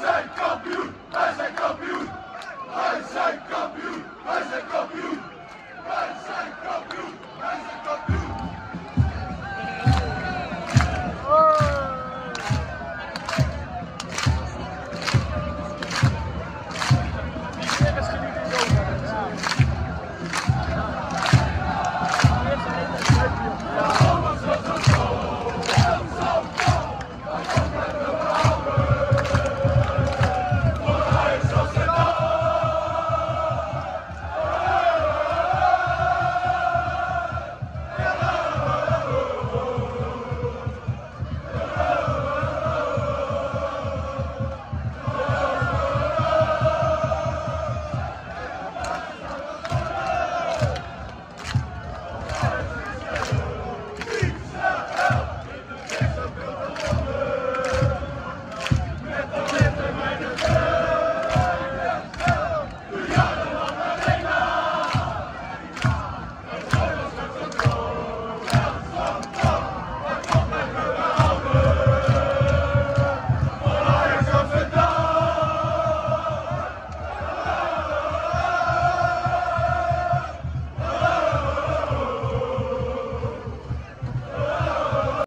Basel Campus Basel Campus